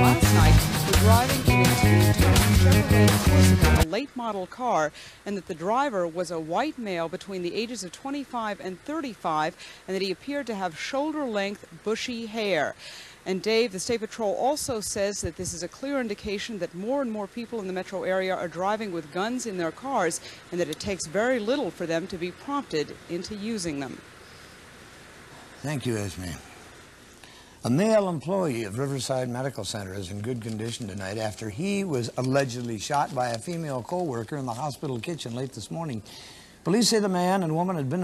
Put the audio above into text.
last night driving in Chevrolet Corsica, a late model car, and that the driver was a white male between the ages of 25 and 35, and that he appeared to have shoulder length, bushy hair. And Dave, the State Patrol also says that this is a clear indication that more and more people in the metro area are driving with guns in their cars and that it takes very little for them to be prompted into using them. Thank you, Esme. A male employee of Riverside Medical Center is in good condition tonight after he was allegedly shot by a female co-worker in the hospital kitchen late this morning. Police say the man and woman had been